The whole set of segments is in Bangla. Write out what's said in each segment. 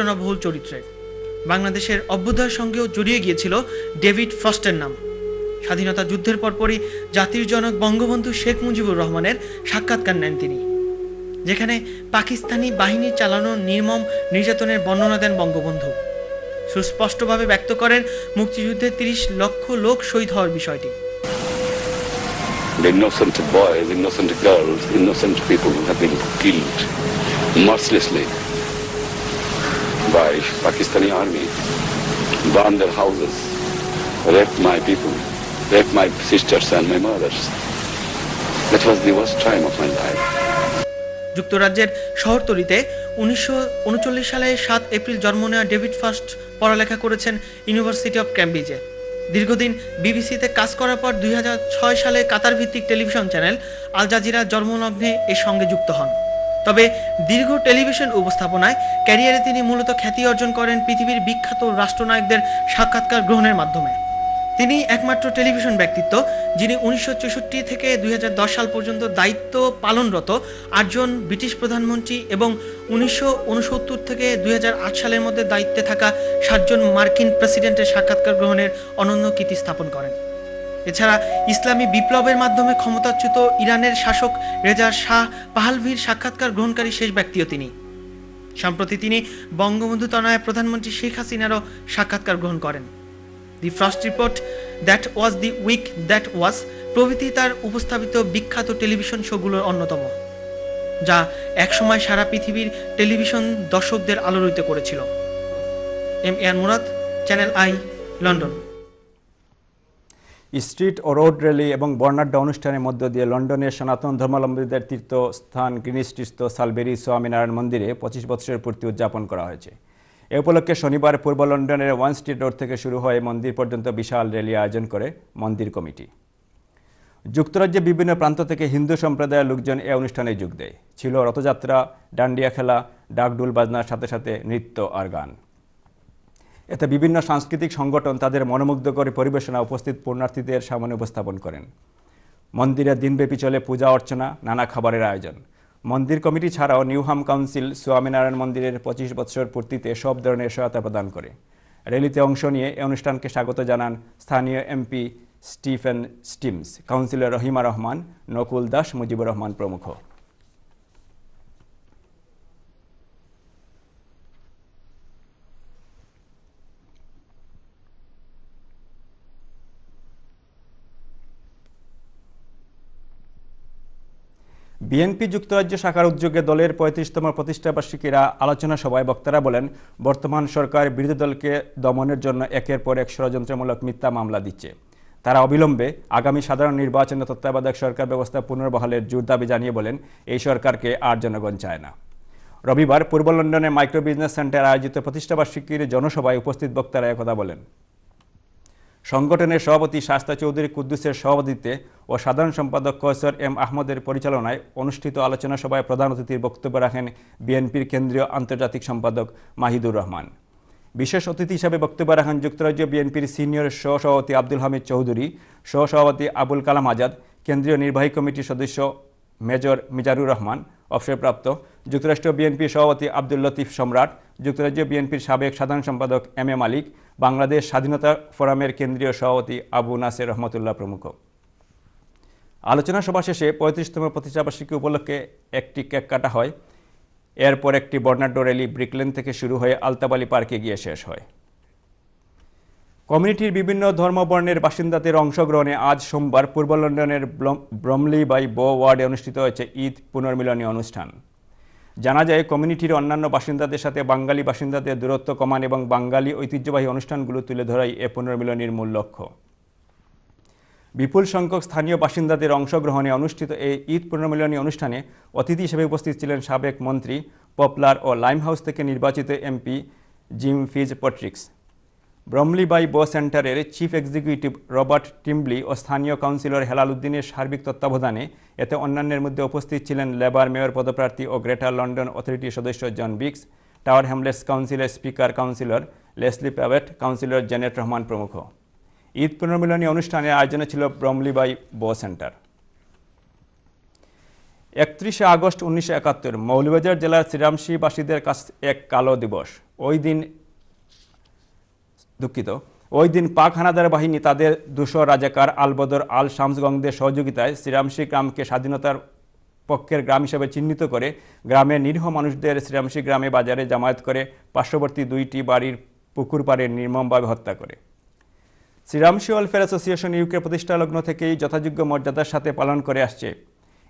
ঘটনাবহুল চরিত্রে। বাংলাদেশের অভ্যুদয়ের সঙ্গেও জড়িয়ে গিয়েছিল ডেভিড ফ্রস্টের নাম। স্বাধীনতা যুদ্ধের পরপরই জাতির জনক বঙ্গবন্ধু শেখ মুজিবুর রহমানের সাক্ষাৎকার নেন তিনি যেখানে পাকিস্তানি বাহিনী চালানো নির্মম নির্যাতনের বর্ণনা দেন বঙ্গবন্ধু। সুস্পষ্টভাবে ব্যক্ত করেন মুক্তিযুদ্ধে তিরিশ লক্ষ লোক শহীদ হওয়ার বিষয়টি। Innocent boys, innocent girls, innocent people have been killed mercilessly by Pakistani army, burned their houses, raped my people, raped my sisters and my mothers. That was the worst time of my life. যুক্তরাজ্যের শহরতলিতে উনিশশো উনচল্লিশ সালে সাত এপ্রিল জন্ম নেওয়া ডেভিড ফার্স্ট পড়ালেখা করেছেন ইউনিভার্সিটি অফ ক্যামব্রিজে দীর্ঘদিন বিবিসিতে কাজ করার পর দুই হাজার ছয় সালে কাতার ভিত্তিক টেলিভিশন চ্যানেল আল জাজিরা জন্মলগ্নে এর সঙ্গে যুক্ত হন তবে দীর্ঘ টেলিভিশন উপস্থাপনায় ক্যারিয়ারে তিনি মূলত খ্যাতি অর্জন করেন পৃথিবীর বিখ্যাত রাষ্ট্রনায়কদের সাক্ষাৎকার গ্রহণের মাধ্যমে। তিনি একমাত্র টেলিভিশন ব্যক্তিত্ব, যিনি উনিশশো চৌষট্টি থেকে দুই হাজার দশ সাল পর্যন্ত দায়িত্ব পালনরত আটজন ব্রিটিশ প্রধানমন্ত্রী এবং উনিশশো উনসত্তর থেকে দুই হাজার আট সালের মধ্যে দায়িত্বে থাকা সাতজন মার্কিন প্রেসিডেন্টের সাক্ষাৎকার গ্রহণের অনন্য কীর্তি স্থাপন করেন। এছাড়া ইসলামী বিপ্লবের মাধ্যমে ক্ষমতাচ্যুত ইরানের শাসক রেজা শাহ পাহালভির সাক্ষাৎকার গ্রহণকারী শেষ ব্যক্তিও তিনি। সম্প্রতি তিনি বঙ্গবন্ধু তনয় প্রধানমন্ত্রী শেখ হাসিনারও সাক্ষাৎকার গ্রহণ করেন। The Frost Report that was the week that was প্রভৃতি তার উপস্থাপিত বিখ্যাত টেলিভিশন শোগুলোর অন্যতম, যা একসময় সারা পৃথিবীর টেলিভিশন দর্শকদের আলোড়িত করেছিল। M N Murad, channel I, London. Street O road rally এবং বর্ণাঢ্য অনুষ্ঠানের মধ্য দিয়ে লন্ডনের সনাতন ধর্মাবলম্বীদের তীর্থস্থান গ্রিনিস্টিস্থ সালবেরি স্বামীনারায়ণ মন্দিরে পঁচিশ বছরের পূর্তি উদযাপন করা হয়েছে। এ উপলক্ষে শনিবার পূর্ব লন্ডনের ওয়ান স্ট্রিট রোড থেকে শুরু হয়ে মন্দির পর্যন্ত বিশাল র্যালি আয়োজন করে মন্দির কমিটি। যুক্তরাজ্যে বিভিন্ন প্রান্ত থেকে হিন্দু সম্প্রদায়ের লোকজন এ অনুষ্ঠানে যোগ দেয়। ছিল রথযাত্রা ডান্ডিয়া খেলা ডাকডুল বাজনার সাথে সাথে নৃত্য আর গান। এতে বিভিন্ন সাংস্কৃতিক সংগঠন তাদের মনোমুগ্ধকর পরিবেশনা উপস্থিত পূর্ণার্থীদের সামনে উপস্থাপন করেন। মন্দিরে দিনব্যাপী চলে পূজা অর্চনা, নানা খাবারের আয়োজন। মন্দির কমিটি ছাড়াও নিউহাম কাউন্সিল, স্বামীনারায়ণ মন্দিরের পঁচিশ বছর পূর্তিতে সব ধরনের সহায়তা প্রদান করে। র্যালিতে অংশ নিয়ে এই অনুষ্ঠানকে স্বাগত জানান স্থানীয় MP Stephen Timms, councillor Rahima Rahman, Nakul Das, Mujibur Rahman প্রমুখ। বিএনপি যুক্তরাজ্য শাখার উদ্যোগে দলের পঁয়ত্রিশতম প্রতিষ্ঠাবার্ষিকীরা আলোচনা সভায় বক্তারা বলেন, বর্তমান সরকার বিরোধী দলকে দমনের জন্য একের পর এক ষড়যন্ত্রমূলক মিথ্যা মামলা দিচ্ছে। তারা অবিলম্বে আগামী সাধারণ নির্বাচনে তত্ত্বাবধায়ক সরকার ব্যবস্থা পুনর্বহালের জোর দাবি জানিয়ে বলেন, এই সরকারকে আর জনগণ চায় না। রবিবার পূর্ব লন্ডনে মাইক্রো বিজনেস সেন্টার আয়োজিত প্রতিষ্ঠাবার্ষিকীর জনসভায় উপস্থিত বক্তারা একথা বলেন। সংগঠনের সভাপতি শাস্তা চৌধুরী কুদ্দুসের সভাপতিত্বে ও সাধারণ সম্পাদক কয়সর এম আহমদের পরিচালনায় অনুষ্ঠিত আলোচনা সভায় প্রধান অতিথির বক্তব্য রাখেন বিএনপির কেন্দ্রীয় আন্তর্জাতিক সম্পাদক মাহিদুর রহমান। বিশেষ অতিথি হিসাবে বক্তব্য রাখেন যুক্তরাজ্য বিএনপির সিনিয়র সহসভাপতি আব্দুল হামিদ চৌধুরী, সহসভাপতি আবুল কালাম আজাদ, কেন্দ্রীয় নির্বাহী কমিটির সদস্য মেজর মিজারুর রহমান, অবসরপ্রাপ্ত যুক্তরাষ্ট্র বিএনপির সভাপতি আব্দুল লতিফ সম্রাট যুক্তরাজ্য বিএনপির সাবেক সাধারণ সম্পাদক এম এ মালিক, বাংলাদেশ স্বাধীনতা ফোরামের কেন্দ্রীয় সভাপতি আবু নাসের রহমতুল্লাহ প্রমুখ। আলোচনা সভা শেষে পঁয়ত্রিশতম প্রতিষ্ঠাবার্ষিকী উপলক্ষে একটি কেক কাটা হয়। এরপর একটি বর্ণাঢ্য র্যালি ব্রিকলেন থেকে শুরু হয়ে আলতাবালি পার্কে গিয়ে শেষ হয়। কমিউনিটির বিভিন্ন ধর্মবর্ণের বাসিন্দাদের অংশগ্রহণে আজ সোমবার পূর্ব লন্ডনের ব্রমলি বাই বো ওয়ার্ডে অনুষ্ঠিত হয়েছে ঈদ পুনর্মিলনী অনুষ্ঠান। জানা যায় কমিউনিটির অন্যান্য বাসিন্দাদের সাথে বাঙালি বাসিন্দাদের দূরত্ব কমান এবং বাঙালি ঐতিহ্যবাহী অনুষ্ঠানগুলো তুলে ধরাই এ পুনর্মিলনীর মূল লক্ষ্য। বিপুল সংখ্যক স্থানীয় বাসিন্দাদের অংশগ্রহণে অনুষ্ঠিত এই ঈদ পুনর্মিলনী অনুষ্ঠানে অতিথি হিসেবে উপস্থিত ছিলেন সাবেক মন্ত্রী, পপলার ও লাইমহাউস থেকে নির্বাচিত MP Jim Fitzpatrick. Bromley by Bow সেন্টারের চিফ এক্সিকিউটিভ রবার্ট টিমবলি ও স্থানীয় কাউন্সিলর হেলাল উদ্দিনের সার্বিক তত্ত্বাবধানে এতে অন্যান্যের মধ্যে উপস্থিত ছিলেন লেবার মেয়র পদপ্রার্থী ও গ্রেটার লন্ডন অথরিটির সদস্য জন বিক্স টাওয়ার হ্যামলেটস কাউন্সিলের speaker councillor Lesley Pavitt councillor Janet Rahman প্রমুখ। ঈদ পুনর্মিলনী অনুষ্ঠানের আয়োজনে ছিল ব্রমলি বাই ব সেন্টার। একত্রিশে আগস্ট উনিশশো একাত্তর মৌলভীবাজার জেলার শ্রীরামশীবাসীদের কাছ এক কালো দিবস। ওই দিন দুঃখিত। ওই দিন পাক হানাদার বাহিনী তাদের দুশো রাজাকার আলবদর আল শামসগঙ্গদের সহযোগিতায় শ্রীরামশী গ্রামকে স্বাধীনতার পক্ষের গ্রাম হিসেবে চিহ্নিত করে গ্রামের নিরীহ মানুষদের শ্রীরামশী গ্রামে বাজারে জামায়াত করে পার্শ্ববর্তী দুইটি বাড়ির পুকুর পাড়ে নির্মমভাবে হত্যা করে। শ্রীরামশী ওয়েলফেয়ার অ্যাসোসিয়েশন ইউকে প্রতিষ্ঠা লগ্ন থেকেই যথাযোগ্য মর্যাদার সাথে পালন করে আসছে।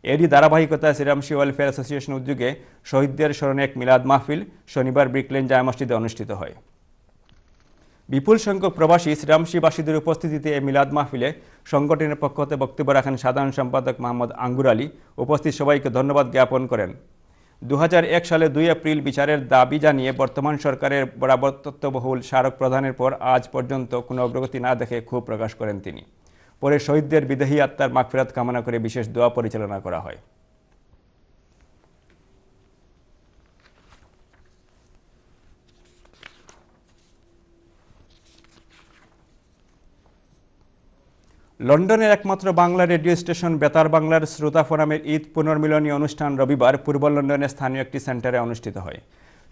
এরই ধারাবাহিকতায় শ্রীরামশী ওয়েলফেয়ার অ্যাসোসিয়েশন উদ্যোগে শহীদদের স্মরণে এক মিলাদ মাহফিল শনিবার ব্রিকলেন জায় মসজিদে অনুষ্ঠিত হয়। বিপুল সংখ্যক প্রবাসী শ্রীরামশীবাসীদের উপস্থিতিতে এই মিলাদ মাহফিলে সংগঠনের পক্ষ হতে বক্তব্য রাখেন সাধারণ সম্পাদক মোহাম্মদ আঙ্গুর আলী। উপস্থিত সবাইকে ধন্যবাদ জ্ঞাপন করেন। দু হাজার এক সালে দুই এপ্রিল বিচারের দাবি জানিয়ে বর্তমান সরকারের বরাবর তত্ত্ববহুল স্মারক প্রদানের পর আজ পর্যন্ত কোনো অগ্রগতি না দেখে ক্ষোভ প্রকাশ করেন তিনি। পরে শহীদদের বিদেহী আত্মার মাগফিরাত কামনা করে বিশেষ দোয়া পরিচালনা করা হয়। লন্ডনের একমাত্র বাংলা রেডিও স্টেশন বেতার বাংলার শ্রোতা ফোরামের ঈদ পুনর্মিলনী অনুষ্ঠান রবিবার পূর্ব লন্ডনের স্থানীয় একটি সেন্টারে অনুষ্ঠিত হয়।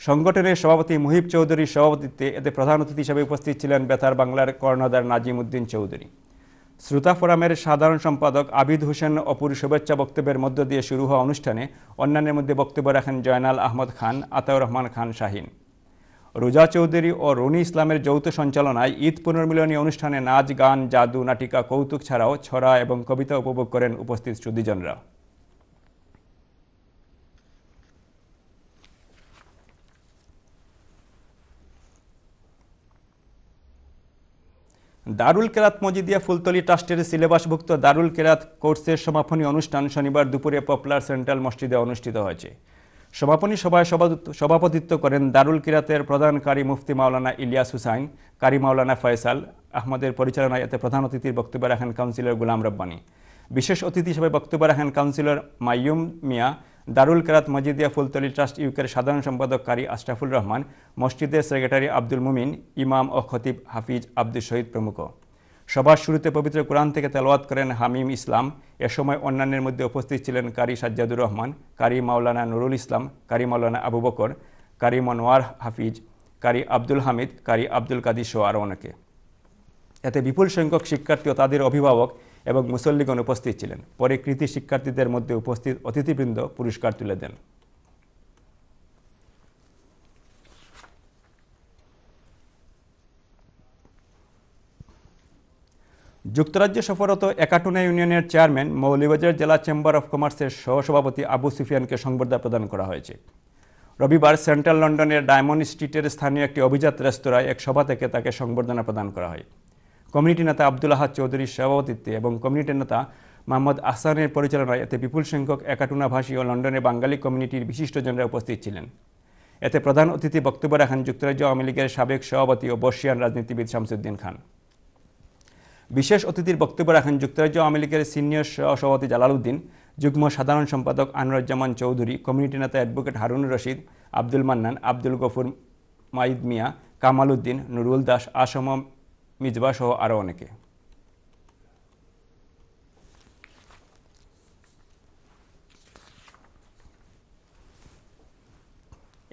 সংগঠনের সভাপতি মুহিব চৌধুরীর সভাপতিত্বে এতে প্রধান অতিথি হিসেবে উপস্থিত ছিলেন বেতার বাংলার কর্ণধার নাজিম উদ্দিন চৌধুরী। শ্রোতা ফোরামের সাধারণ সম্পাদক আবিদ হোসেন অপুর শুভেচ্ছা বক্তব্যের মধ্য দিয়ে শুরু হওয়া অনুষ্ঠানে অন্যান্যের মধ্যে বক্তব্য রাখেন জয়নাল আহমদ খান, আতাউর রহমান খান, শাহিন। রোজা চৌধুরী ও রনি ইসলামের যৌথ সঞ্চালনায় ঈদ পুনর্মিলনী অনুষ্ঠানে নাচ, গান, জাদু, নাটিকা, কৌতুক ছাড়াও ছড়া এবং কবিতা উপভোগ করেন উপস্থিত সুদীজনরা দারুল কেরাত মজিদিয়া ফুলতলি ট্রাস্টের সিলেবাসভুক্ত দারুল কেরাত কোর্সের সমাপনী অনুষ্ঠান শনিবার দুপুরে পপুলার সেন্ট্রাল মসজিদে অনুষ্ঠিত হয়েছে। সমাপনী সভায় সভাপতিত্ব করেন দারুল কিরাতের প্রধান কারি মুফতি মাওলানা ইলিয়াস হুসাইন, কারি মাওলানা ফয়সাল, আহমদের পরিচালনায় এতে প্রধান অতিথির বক্তব্য রাখেন কাউন্সিলর গুলাম রব্বানী। বিশেষ অতিথি হিসেবে বক্তব্য রাখেন কাউন্সিলর মাইয়ুম মিয়া, দারুল কেরাত মজিদিয়া ফুলতলি ট্রাস্ট ইউকের সাধারণ সম্পাদক কারি আশরাফুল রহমান, মসজিদের সেক্রেটারি আব্দুল মুমিন, ইমাম ও খতিব হাফিজ আব্দুল শহীদ প্রমুখ। সভার শুরুতে পবিত্র কোরআন থেকে তেলাওয়াত করেন হামিম ইসলাম। এ সময় অন্যান্যের মধ্যে উপস্থিত ছিলেন কারি সাজ্জাদুর রহমান, কারি মাওলানা নুরুল ইসলাম, কারি মাওলানা আবু বকর, কারি মনোয়ার হাফিজ, কারি আব্দুল হামিদ, কারি আব্দুল কাদির সহ আরও অনেকে। এতে বিপুল সংখ্যক শিক্ষার্থী ও তাদের অভিভাবক এবং মুসল্লিগণ উপস্থিত ছিলেন। পরে কৃতি শিক্ষার্থীদের মধ্যে উপস্থিত অতিথিবৃন্দ পুরস্কার তুলে দেন। যুক্তরাজ্য সফররত একাটুনা ইউনিয়নের চেয়ারম্যান মৌলভীবাজার জেলা চেম্বার অফ কমার্সের সহসভাপতি আবু সুফিয়ানকে সংবর্ধনা প্রদান করা হয়েছে। রবিবার সেন্ট্রাল লন্ডনের ডায়মন্ড স্ট্রিটের স্থানীয় একটি অভিজাত রেস্তোরাঁয় এক সভা থেকে তাকে সংবর্ধনা প্রদান করা হয়। কমিউনিটি নেতা আব্দুল আহাদ চৌধুরীর সভাপতিত্বে এবং কমিউনিটি নেতা মোহাম্মদ আহসানের পরিচালনায় এতে বিপুল সংখ্যক একাটুনা ভাষী ও লন্ডনের বাঙালি কমিউনিটির বিশিষ্টজনরা উপস্থিত ছিলেন। এতে প্রধান অতিথি বক্তব্য রাখেন যুক্তরাজ্য আওয়ামী লীগের সাবেক সভাপতি ও বর্ষিয়ান রাজনীতিবিদ শামসুদ্দিন খান। বিশেষ অতিথির বক্তব্য রাখেন যুক্তরাজ্য আওয়ামী লীগের সিনিয়র সভাপতি জালালউদ্দিন, যুগ্ম সাধারণ সম্পাদক আনোয়ারুজ্জামান চৌধুরী, কমিউনিটি নেতা অ্যাডভোকেট হারুন রশিদ, আব্দুল মান্নান, আব্দুল গফুর, মাইদ মিয়া, কামাল উদ্দিন, নুরুল দাস, আসম মিজবা সহ আরও অনেকে।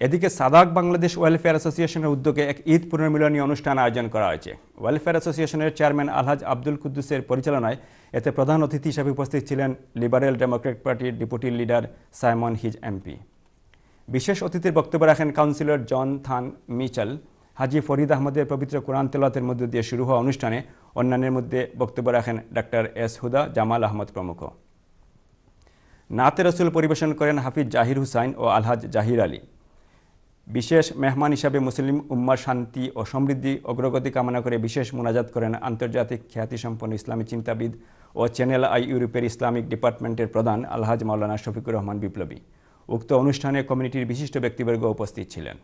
এদিকে সাদাক বাংলাদেশ ওয়েলফেয়ার অ্যাসোসিয়েশনের উদ্যোগে এক ঈদ পুনর্মিলনী অনুষ্ঠান আয়োজন করা হয়েছে। ওয়েলফেয়ার অ্যাসোসিয়েশনের চেয়ারম্যান আলহাজ আব্দুল কুদ্দুসের পরিচালনায় এতে প্রধান অতিথি হিসেবে উপস্থিত ছিলেন লিবারেল ডেমোক্রেট পার্টির deputy leader Simon Hughes MP. বিশেষ অতিথির বক্তব্য রাখেন কাউন্সিলর জন থান মিচাল। হাজি ফরিদ আহমদের পবিত্র কোরআন তেলাতের মধ্য দিয়ে শুরু হওয়া অনুষ্ঠানে অন্যান্যের মধ্যে বক্তব্য রাখেন ডাক্তার এস হুদা, জামাল আহমদ প্রমুখ। নাতে রসুল পরিবেশন করেন হাফিজ জাহির হুসাইন ও আলহাজ জাহির আলী। বিশেষ মেহমান হিসাবে মুসলিম উম্মার শান্তি ও সমৃদ্ধি, অগ্রগতি কামনা করে বিশেষ মোনাজাত করেন আন্তর্জাতিক খ্যাতিসম্পন্ন ইসলামী চিন্তাবিদ ও চ্যানেল আই ইউরোপের ইসলামিক ডিপার্টমেন্টের প্রধান আলহাজ মাওলানা শফিকুর রহমান বিপ্লবী। উক্ত অনুষ্ঠানে কমিউনিটির বিশিষ্ট ব্যক্তিবর্গ উপস্থিত ছিলেন।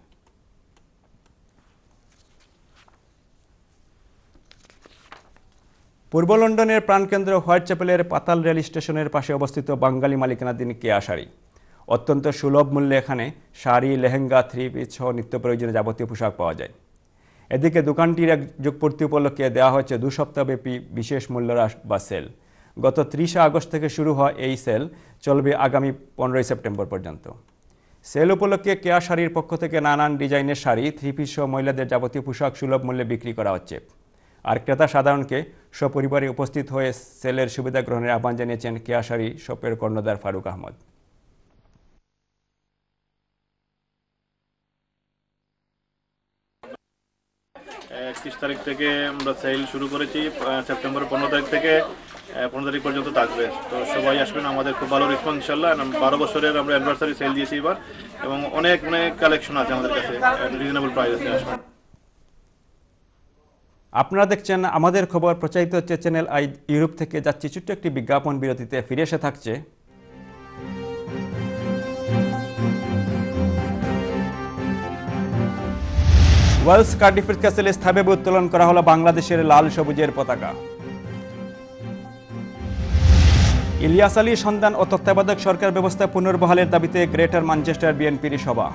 পূর্ব লন্ডনের প্রাণকেন্দ্র হোয়াইট চ্যাপেলের পাতাল রেল স্টেশনের পাশে অবস্থিত বাঙালি মালিকানাধীন কেয়া শাড়ি অত্যন্ত সুলভ মূল্যে এখানে শাড়ি, লেহেঙ্গা থ্রি পিস সহ নিত্য প্রয়োজনীয় যাবতীয় পোশাক পাওয়া যায়। এদিকে দোকানটির এক যুগপূর্তি উপলক্ষে দেওয়া হয়েছে দু সপ্তাহব্যাপী বিশেষ মূল্যহ্রাস বা সেল গত ত্রিশে আগস্ট থেকে শুরু হওয়া এই সেল চলবে আগামী পনেরোই সেপ্টেম্বর পর্যন্ত। সেল উপলক্ষে কেয়া শাড়ির পক্ষ থেকে নানান ডিজাইনের শাড়ি থ্রি পিস সহ মহিলাদের যাবতীয় পোশাক সুলভ মূল্যে বিক্রি করা হচ্ছে। আর ক্রেতা সাধারণকে সপরিবারে উপস্থিত হয়ে সেলের সুবিধা গ্রহণের আহ্বান জানিয়েছেন কেয়া শাড়ি শপের কর্ণধার ফারুক আহমদ। একত্রিশ তারিখ থেকে আমরা সেল শুরু করেছি সেপ্টেম্বর পনেরো তারিখ থেকে পনেরো তারিখ পর্যন্ত থাকবে। তো সবাই আসবেন, আমাদের খুব ভালো রেসপন্স ইনশাল্লাহ বারো বছরের আমরা অ্যানিভার্সারি সেল দিয়েছি এবার, এবং অনেক অনেক কালেকশন আছে আমাদের কাছে রিজনেবল প্রাইস আছে, আসবেন। আপনারা দেখছেন আমাদের খবর প্রচারিত হচ্ছে চ্যানেল আই ইউরোপ থেকে। যাচ্ছি ছোট্ট একটি বিজ্ঞাপন বিরতিতে, ফিরে এসে থাকছে ওয়েলস কার্ডিফের ক্যাসেলে স্থাবে উত্তোলন করা হলো বাংলাদেশের লাল সবুজের পতাকা। ইলিয়াস আলী সন্ধান ও তত্ত্বাবধায়ক সরকার ব্যবস্থা পুনর্বহালের দাবিতে গ্রেটার ম্যানচেস্টার বিএনপির সভা।